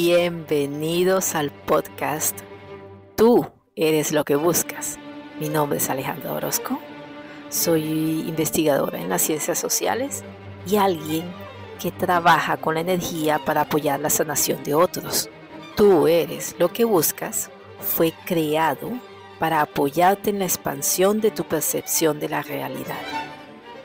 Bienvenidos al podcast Tú eres lo que buscas. Mi nombre es Alejandra Orozco. Soy investigadora en las ciencias sociales y alguien que trabaja con la energía para apoyar la sanación de otros. Tú eres lo que buscas fue creado para apoyarte en la expansión de tu percepción de la realidad.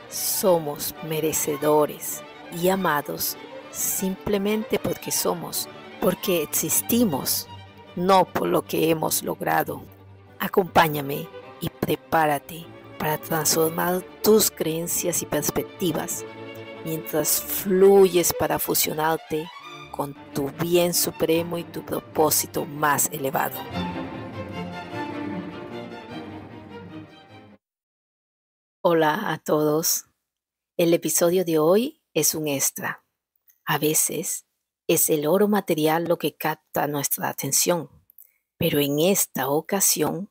Somos merecedores y amados simplemente porque somos, porque existimos, no por lo que hemos logrado. Acompáñame y prepárate para transformar tus creencias y perspectivas mientras fluyes para fusionarte con tu bien supremo y tu propósito más elevado. Hola a todos. El episodio de hoy es un extra. A veces es el oro material lo que capta nuestra atención, pero en esta ocasión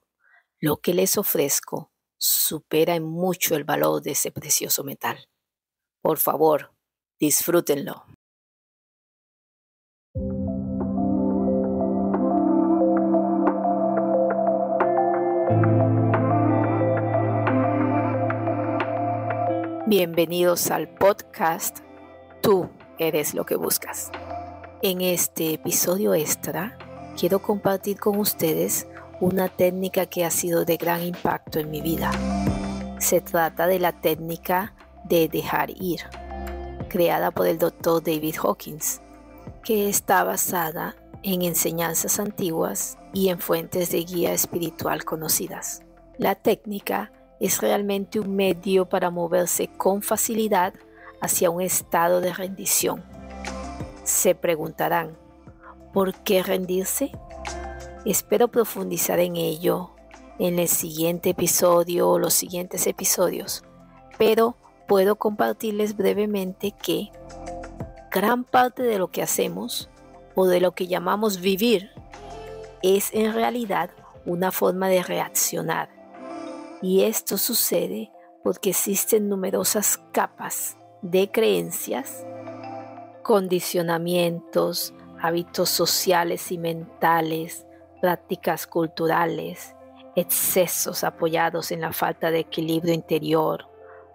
lo que les ofrezco supera en mucho el valor de ese precioso metal. Por favor, disfrútenlo. Bienvenidos al podcast Tú eres lo que buscas. En este episodio extra quiero compartir con ustedes una técnica que ha sido de gran impacto en mi vida. Se trata de la técnica de dejar ir, creada por el doctor David Hawkins, que está basada en enseñanzas antiguas y en fuentes de guía espiritual conocidas. La técnica es realmente un medio para moverse con facilidad hacia un estado de rendición. Se preguntarán, ¿por qué rendirse? Espero profundizar en ello en el siguiente episodio o los siguientes episodios, pero puedo compartirles brevemente que gran parte de lo que hacemos o de lo que llamamos vivir es en realidad una forma de reaccionar y esto sucede porque existen numerosas capas de creencias, condicionamientos, hábitos sociales y mentales, prácticas culturales, excesos apoyados en la falta de equilibrio interior,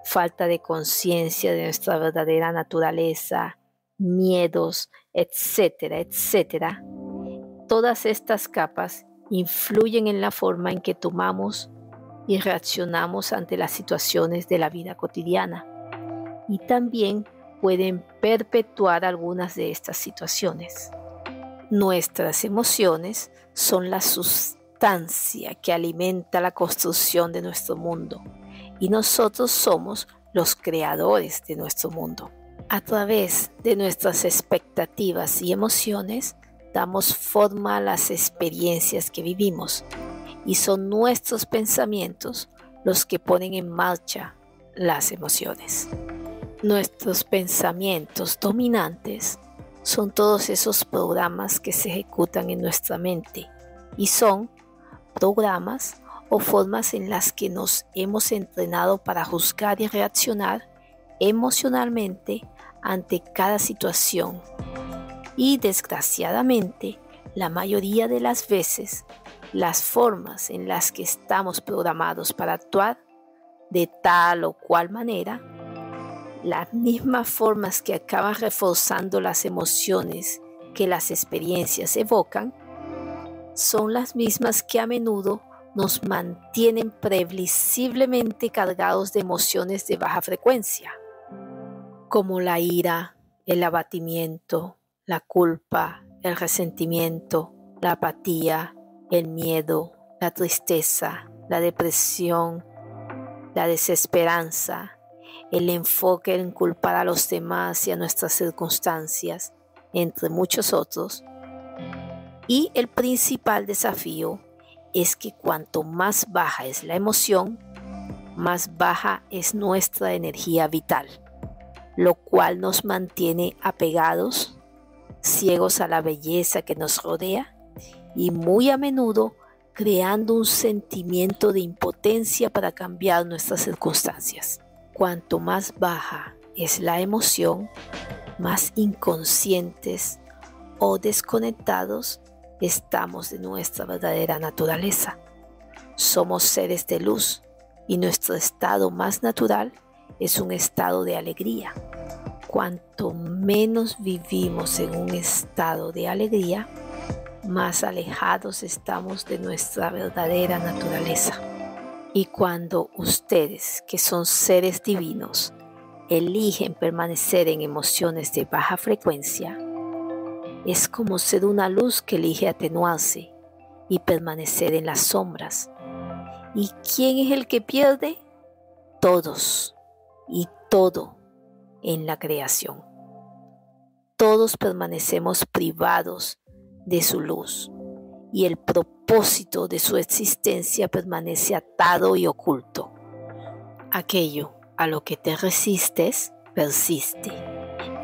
falta de conciencia de nuestra verdadera naturaleza, miedos, etcétera, etcétera. Todas estas capas influyen en la forma en que tomamos y reaccionamos ante las situaciones de la vida cotidiana. Y también pueden perpetuar algunas de estas situaciones. Nuestras emociones son la sustancia que alimenta la construcción de nuestro mundo y nosotros somos los creadores de nuestro mundo. A través de nuestras expectativas y emociones damos forma a las experiencias que vivimos y son nuestros pensamientos los que ponen en marcha las emociones. Nuestros pensamientos dominantes son todos esos programas que se ejecutan en nuestra mente y son programas o formas en las que nos hemos entrenado para juzgar y reaccionar emocionalmente ante cada situación. Y desgraciadamente, la mayoría de las veces las formas en las que estamos programados para actuar de tal o cual manera, las mismas formas que acaban reforzando las emociones que las experiencias evocan, son las mismas que a menudo nos mantienen previsiblemente cargados de emociones de baja frecuencia, como la ira, el abatimiento, la culpa, el resentimiento, la apatía, el miedo, la tristeza, la depresión, la desesperanza, el enfoque en culpar a los demás y a nuestras circunstancias, entre muchos otros. Y el principal desafío es que cuanto más baja es la emoción, más baja es nuestra energía vital, lo cual nos mantiene apegados, ciegos a la belleza que nos rodea y muy a menudo creando un sentimiento de impotencia para cambiar nuestras circunstancias. Cuanto más baja es la emoción, más inconscientes o desconectados, estamos de nuestra verdadera naturaleza. Somos seres de luz y nuestro estado más natural es un estado de alegría. Cuanto menos vivimos en un estado de alegría, más alejados estamos de nuestra verdadera naturaleza. Y cuando ustedes, que son seres divinos, eligen permanecer en emociones de baja frecuencia, es como ser una luz que elige atenuarse y permanecer en las sombras. ¿Y quién es el que pierde? Todos y todo en la creación. Todos permanecemos privados de su luz y el propósito de su existencia permanece atado y oculto. Aquello a lo que te resistes persiste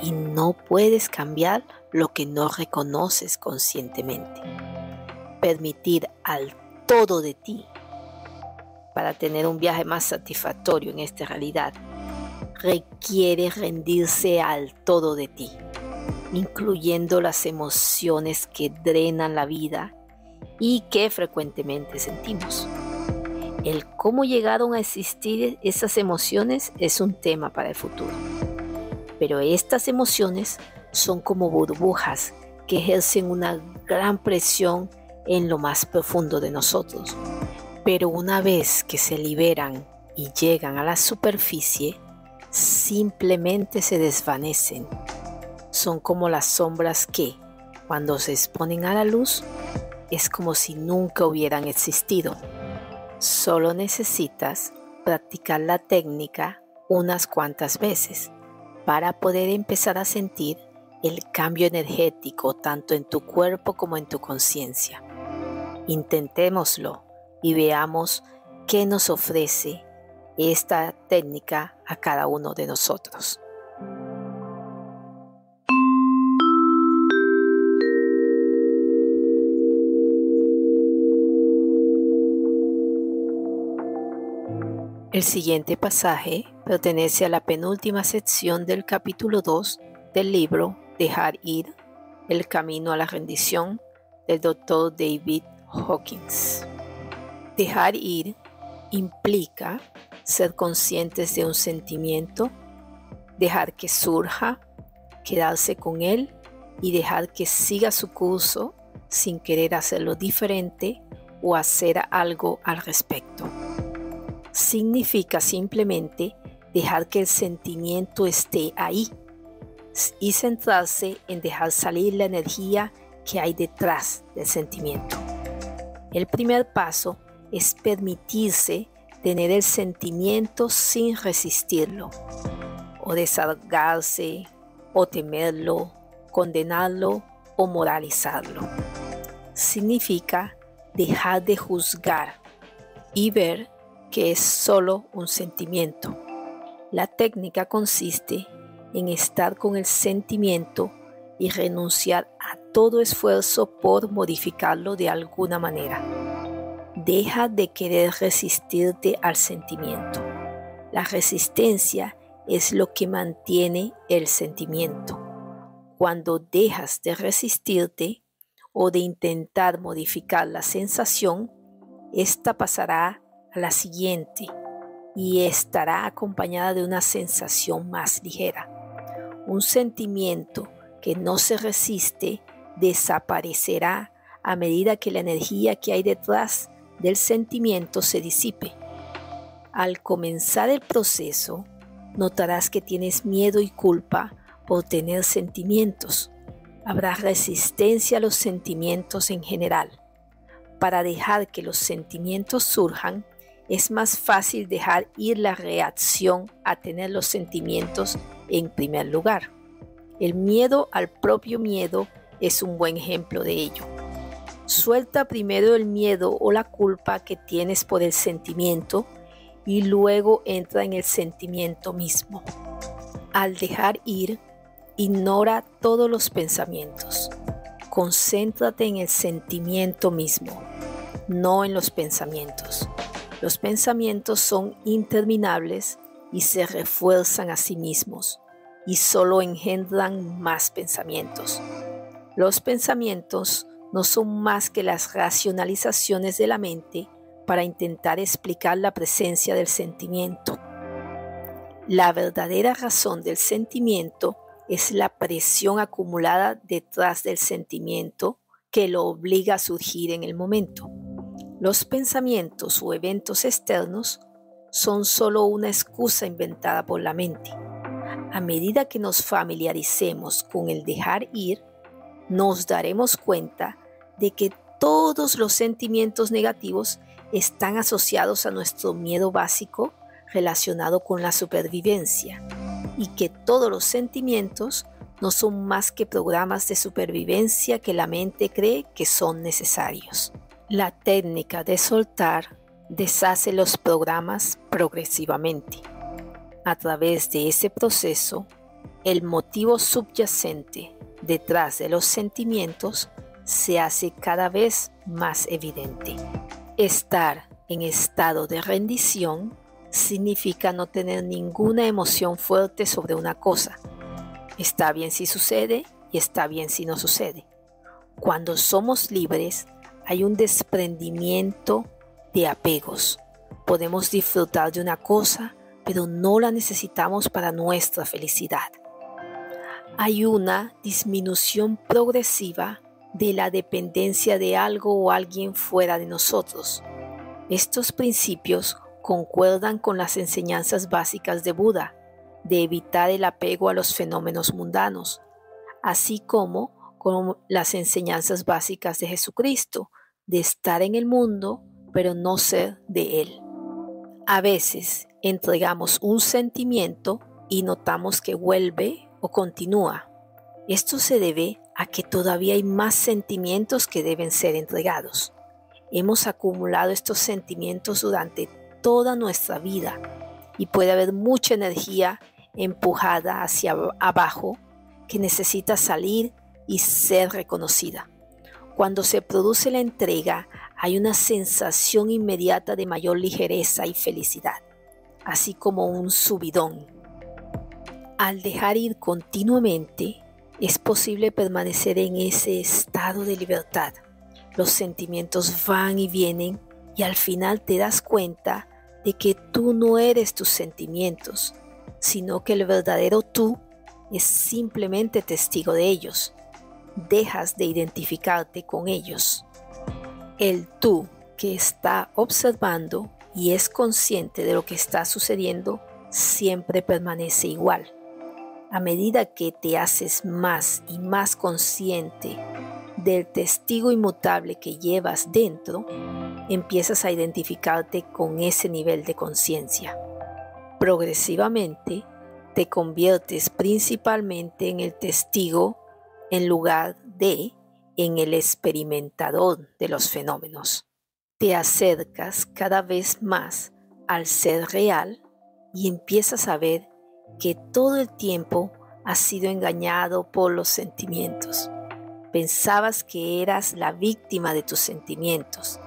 y no puedes cambiar lo que no reconoces conscientemente. Permitir al todo de ti para tener un viaje más satisfactorio en esta realidad requiere rendirse al todo de ti, incluyendo las emociones que drenan la vida y que frecuentemente sentimos. El cómo llegaron a existir esas emociones es un tema para el futuro. Pero estas emociones son como burbujas que ejercen una gran presión en lo más profundo de nosotros. Pero una vez que se liberan y llegan a la superficie, simplemente se desvanecen. Son como las sombras que, cuando se exponen a la luz, es como si nunca hubieran existido. Solo necesitas practicar la técnica unas cuantas veces para poder empezar a sentir el cambio energético tanto en tu cuerpo como en tu conciencia. Intentémoslo y veamos qué nos ofrece esta técnica a cada uno de nosotros. El siguiente pasaje pertenece a la penúltima sección del capítulo 2 del libro Dejar ir, el camino a la rendición del Dr. David Hawkins. Dejar ir implica ser conscientes de un sentimiento, dejar que surja, quedarse con él y dejar que siga su curso sin querer hacerlo diferente o hacer algo al respecto significa simplemente dejar que el sentimiento esté ahí y centrarse en dejar salir la energía que hay detrás del sentimiento. El primer paso es permitirse tener el sentimiento sin resistirlo, o desahogarse, o temerlo, condenarlo o moralizarlo. Significa dejar de juzgar y ver que es solo un sentimiento. La técnica consiste en estar con el sentimiento y renunciar a todo esfuerzo por modificarlo de alguna manera. Deja de querer resistirte al sentimiento. La resistencia es lo que mantiene el sentimiento. Cuando dejas de resistirte o de intentar modificar la sensación, esta pasará la siguiente y estará acompañada de una sensación más ligera. Un sentimiento que no se resiste desaparecerá a medida que la energía que hay detrás del sentimiento se disipe. Al comenzar el proceso, notarás que tienes miedo y culpa por tener sentimientos. Habrá resistencia a los sentimientos en general. Para dejar que los sentimientos surjan, es más fácil dejar ir la reacción a tener los sentimientos en primer lugar. El miedo al propio miedo es un buen ejemplo de ello. Suelta primero el miedo o la culpa que tienes por el sentimiento y luego entra en el sentimiento mismo. Al dejar ir, ignora todos los pensamientos. Concéntrate en el sentimiento mismo, no en los pensamientos. Los pensamientos son interminables y se refuerzan a sí mismos y solo engendran más pensamientos. Los pensamientos no son más que las racionalizaciones de la mente para intentar explicar la presencia del sentimiento. La verdadera razón del sentimiento es la presión acumulada detrás del sentimiento que lo obliga a surgir en el momento. Los pensamientos o eventos externos son solo una excusa inventada por la mente. A medida que nos familiaricemos con el dejar ir, nos daremos cuenta de que todos los sentimientos negativos están asociados a nuestro miedo básico relacionado con la supervivencia y que todos los sentimientos no son más que programas de supervivencia que la mente cree que son necesarios. La técnica de soltar deshace los programas progresivamente. A través de ese proceso, el motivo subyacente detrás de los sentimientos se hace cada vez más evidente. Estar en estado de rendición significa no tener ninguna emoción fuerte sobre una cosa. Está bien si sucede y está bien si no sucede. Cuando somos libres hay un desprendimiento de apegos. Podemos disfrutar de una cosa, pero no la necesitamos para nuestra felicidad. Hay una disminución progresiva de la dependencia de algo o alguien fuera de nosotros. Estos principios concuerdan con las enseñanzas básicas de Buda, de evitar el apego a los fenómenos mundanos, así como con las enseñanzas básicas de Jesucristo, de estar en el mundo, pero no ser de él. A veces entregamos un sentimiento y notamos que vuelve o continúa. Esto se debe a que todavía hay más sentimientos que deben ser entregados. Hemos acumulado estos sentimientos durante toda nuestra vida y puede haber mucha energía empujada hacia abajo que necesita salir y ser reconocida. Cuando se produce la entrega hay una sensación inmediata de mayor ligereza y felicidad, así como un subidón. Al dejar ir continuamente, es posible permanecer en ese estado de libertad. Los sentimientos van y vienen y al final te das cuenta de que tú no eres tus sentimientos, sino que el verdadero tú es simplemente testigo de ellos. Dejas de identificarte con ellos. El tú que está observando y es consciente de lo que está sucediendo siempre permanece igual a medida que te haces más y más consciente del testigo inmutable que llevas dentro, empiezas a identificarte con ese nivel de conciencia. Progresivamente, te conviertes principalmente en el testigo en lugar de en el experimentador de los fenómenos. Te acercas cada vez más al ser real y empiezas a ver que todo el tiempo has sido engañado por los sentimientos. Pensabas que eras la víctima de tus sentimientos.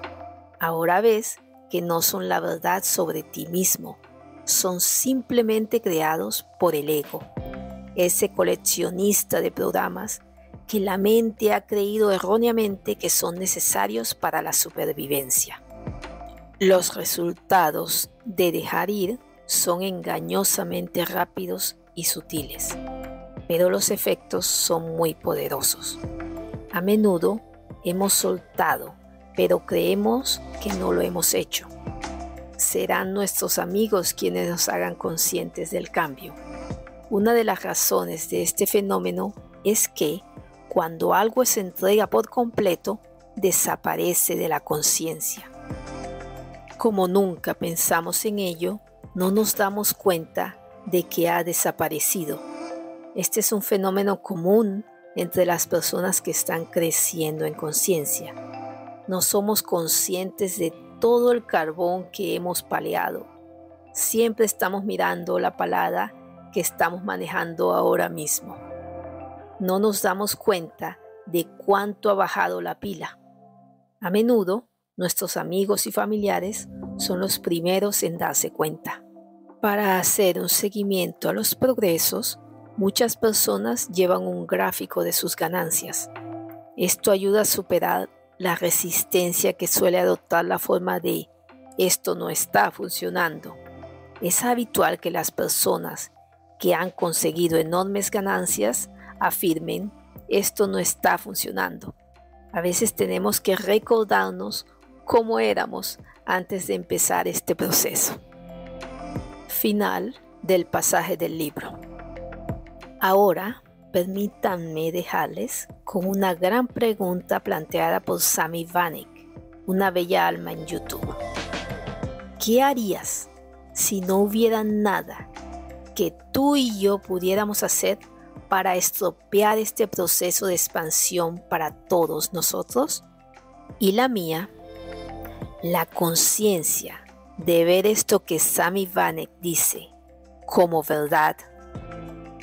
Ahora ves que no son la verdad sobre ti mismo, son simplemente creados por el ego, ese coleccionista de programas que la mente ha creído erróneamente que son necesarios para la supervivencia. Los resultados de dejar ir son engañosamente rápidos y sutiles, pero los efectos son muy poderosos. A menudo hemos soltado, pero creemos que no lo hemos hecho. Serán nuestros amigos quienes nos hagan conscientes del cambio. Una de las razones de este fenómeno es que cuando algo se entrega por completo, desaparece de la conciencia. Como nunca pensamos en ello, no nos damos cuenta de que ha desaparecido. Este es un fenómeno común entre las personas que están creciendo en conciencia. No somos conscientes de todo el carbón que hemos paleado. Siempre estamos mirando la palada que estamos manejando ahora mismo. No nos damos cuenta de cuánto ha bajado la pila. A menudo, nuestros amigos y familiares son los primeros en darse cuenta. Para hacer un seguimiento a los progresos, muchas personas llevan un gráfico de sus ganancias. Esto ayuda a superar la resistencia que suele adoptar la forma de esto no está funcionando. Es habitual que las personas que han conseguido enormes ganancias afirmen esto no está funcionando. A veces tenemos que recordarnos cómo éramos antes de empezar este proceso. Final del pasaje del libro. Ahora, permítanme dejarles con una gran pregunta planteada por Sami Vanek, una bella alma en YouTube. ¿Qué harías si no hubiera nada que tú y yo pudiéramos hacer para estropear este proceso de expansión para todos nosotros? Y la mía, la conciencia de ver esto que Sami Vanek dice como verdad,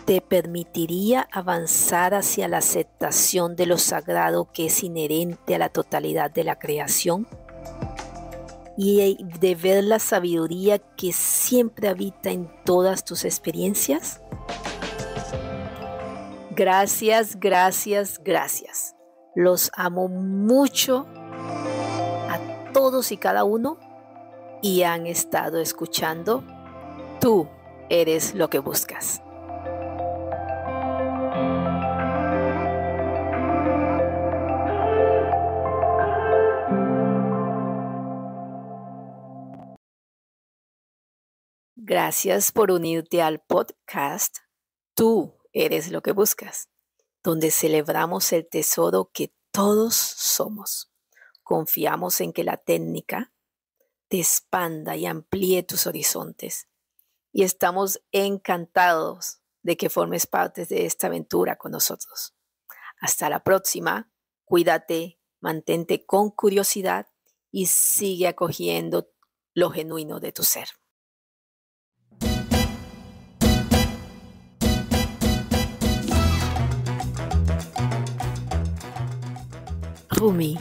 te permitiría avanzar hacia la aceptación de lo sagrado que es inherente a la totalidad de la creación y de ver la sabiduría que siempre habita en todas tus experiencias? Gracias, gracias, gracias. Los amo mucho a todos y cada uno y han estado escuchando. Tú eres lo que buscas. Gracias por unirte al podcast Tú eres lo que buscas, donde celebramos el tesoro que todos somos. Confiamos en que la técnica te expanda y amplíe tus horizontes. Y estamos encantados de que formes parte de esta aventura con nosotros. Hasta la próxima. Cuídate, mantente con curiosidad y sigue acogiendo lo genuino de tu ser. Rumi,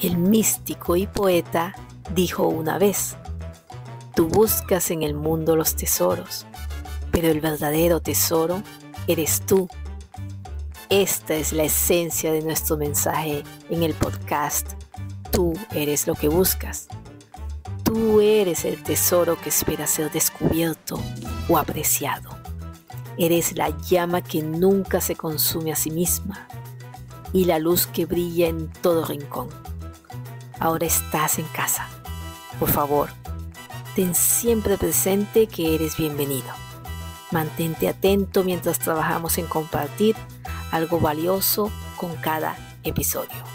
el místico y poeta, dijo una vez, tú buscas en el mundo los tesoros, pero el verdadero tesoro eres tú. Esta es la esencia de nuestro mensaje en el podcast. Tú eres lo que buscas. Tú eres el tesoro que espera ser descubierto o apreciado. Eres la llama que nunca se consume a sí misma y la luz que brilla en todo rincón. Ahora estás en casa. Por favor, ten siempre presente que eres bienvenido. Mantente atento mientras trabajamos en compartir algo valioso con cada episodio.